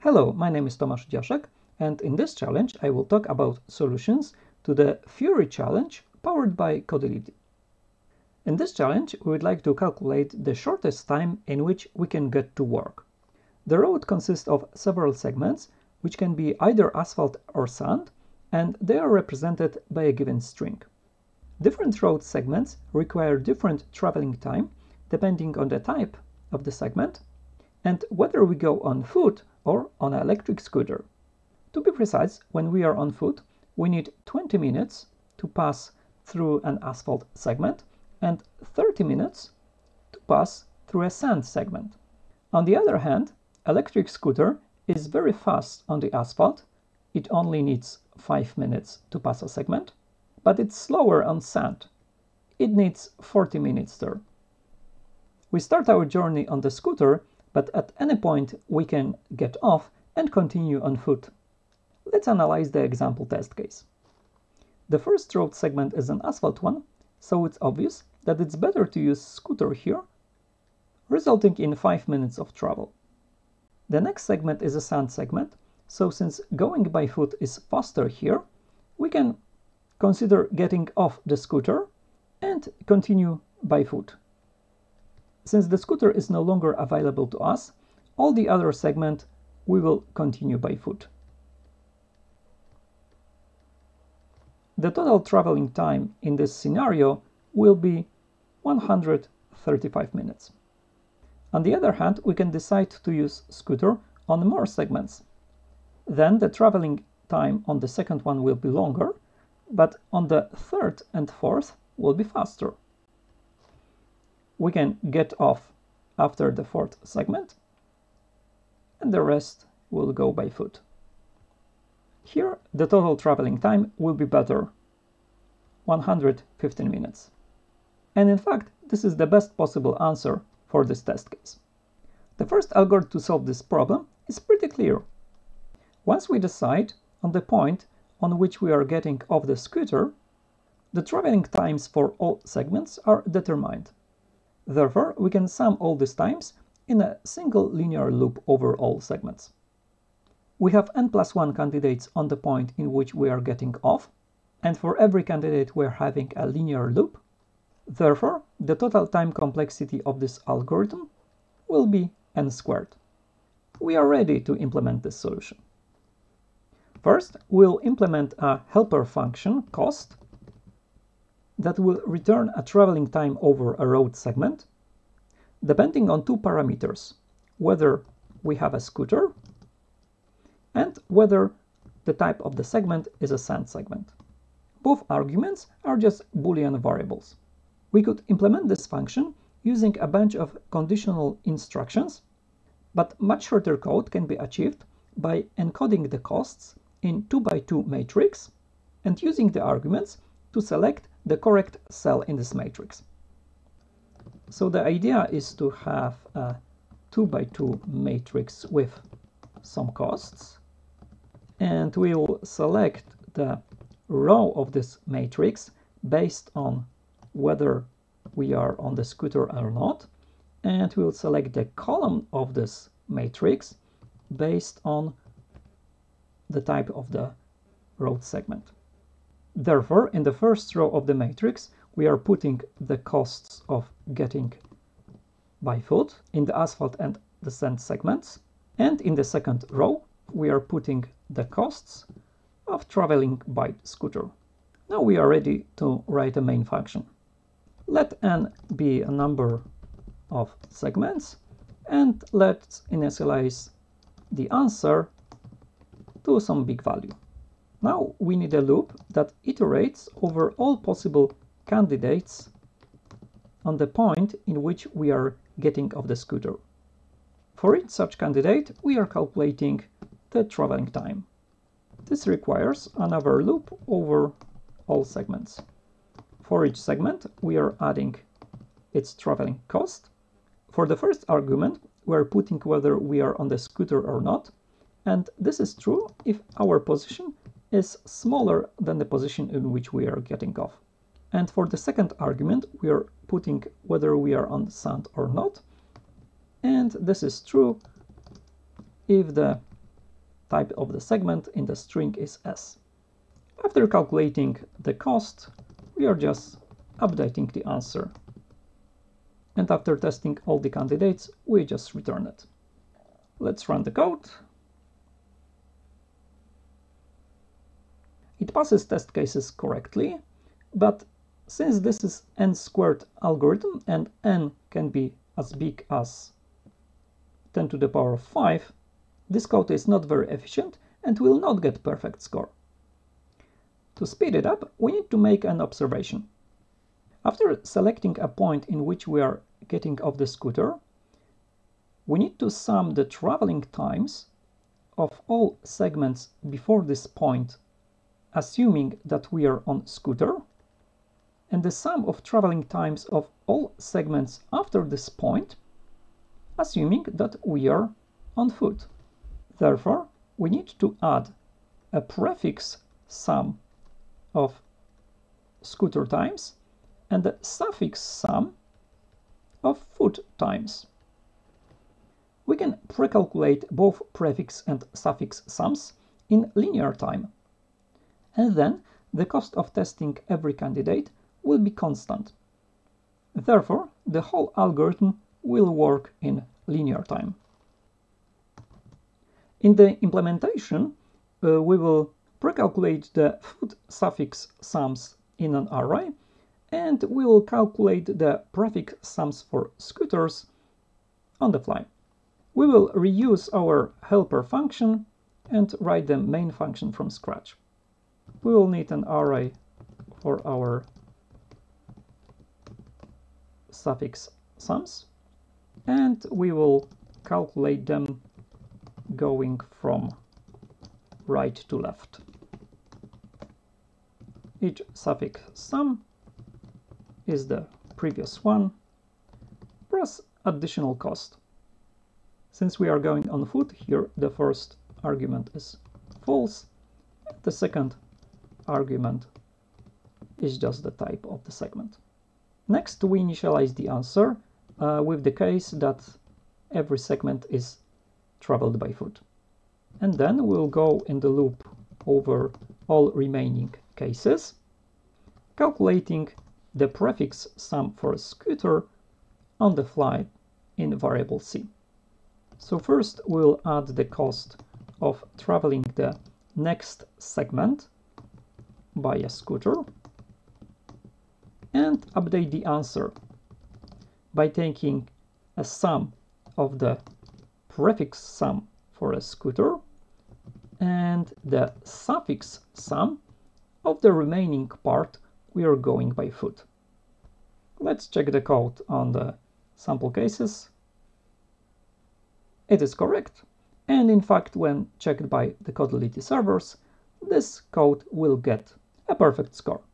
Hello, my name is Tomasz Idziaszek, and in this challenge I will talk about solutions to the Fury challenge powered by Codility. In this challenge, we would like to calculate the shortest time in which we can get to work. The road consists of several segments, which can be either asphalt or sand, and they are represented by a given string. Different road segments require different traveling time depending on the type of the segment and whether we go on foot or on an electric scooter. To be precise, when we are on foot, we need 20 minutes to pass through an asphalt segment and 30 minutes to pass through a sand segment. On the other hand, electric scooter is very fast on the asphalt. It only needs 5 minutes to pass a segment, but it's slower on sand. It needs 40 minutes there. We start our journey on the scooter, but at any point we can get off and continue on foot. Let's analyze the example test case. The first road segment is an asphalt one, so it's obvious that it's better to use scooter here, resulting in 5 minutes of travel. The next segment is a sand segment, so since going by foot is faster here, we can consider getting off the scooter and continue by foot. Since the scooter is no longer available to us, all the other segment we will continue by foot. The total traveling time in this scenario will be 135 minutes. On the other hand, we can decide to use scooter on more segments. Then the traveling time on the second one will be longer, but on the third and fourth will be faster we can get off after the fourth segment and the rest will go by foot. Here the total traveling time will be better 115 minutes. And in fact, this is the best possible answer for this test case. The first algorithm to solve this problem is pretty clear. Once we decide on the point on which we are getting off the scooter, the traveling times for all segments are determined. Therefore, we can sum all these times in a single linear loop over all segments. We have n plus 1 candidates on the point in which we are getting off, and for every candidate we're having a linear loop. Therefore, the total time complexity of this algorithm will be n squared. We are ready to implement this solution. First, we'll implement a helper function, cost, that will return a traveling time over a road segment depending on two parameters, whether we have a scooter and whether the type of the segment is a sand segment. Both arguments are just Boolean variables. We could implement this function using a bunch of conditional instructions, but much shorter code can be achieved by encoding the costs in 2 by 2 matrix and using the arguments to select the correct cell in this matrix. So the idea is to have a 2 by 2 matrix with some costs and we will select the row of this matrix based on whether we are on the scooter or not and we'll select the column of this matrix based on the type of the road segment. Therefore, in the first row of the matrix, we are putting the costs of getting by foot in the asphalt and the sand segments. And in the second row, we are putting the costs of traveling by scooter. Now we are ready to write a main function. Let n be a number of segments and let's initialize the answer to some big value. Now we need a loop that iterates over all possible candidates on the point in which we are getting off the scooter. For each such candidate, we are calculating the traveling time. This requires another loop over all segments. For each segment, we are adding its traveling cost. For the first argument, we are putting whether we are on the scooter or not, and this is true if our position is smaller than the position in which we are getting off. And for the second argument, we are putting whether we are on sand or not. And this is true if the type of the segment in the string is S. After calculating the cost, we are just updating the answer. And after testing all the candidates, we just return it. Let's run the code. It passes test cases correctly, but since this is n squared algorithm and n can be as big as 10 to the power of 5, this code is not very efficient and will not get perfect score. To speed it up, we need to make an observation. After selecting a point in which we are getting off the scooter, we need to sum the traveling times of all segments before this point, assuming that we are on scooter, and the sum of traveling times of all segments after this point, assuming that we are on foot. Therefore, we need to add a prefix sum of scooter times and the suffix sum of foot times. We can pre-calculate both prefix and suffix sums in linear time. And then the cost of testing every candidate will be constant. Therefore, the whole algorithm will work in linear time. In the implementation, uh, we will precalculate the food suffix sums in an array and we will calculate the prefix sums for scooters on the fly. We will reuse our helper function and write the main function from scratch. We will need an array for our suffix sums and we will calculate them going from right to left. Each suffix sum is the previous one plus additional cost. Since we are going on foot here, the first argument is false. The second argument is just the type of the segment. Next, we initialize the answer uh, with the case that every segment is traveled by foot. And then we'll go in the loop over all remaining cases, calculating the prefix sum for a scooter on the fly in variable c. So first we'll add the cost of traveling the next segment by a scooter and update the answer by taking a sum of the prefix sum for a scooter and the suffix sum of the remaining part we are going by foot. Let's check the code on the sample cases. It is correct, and in fact when checked by the Codility servers, this code will get a perfect score.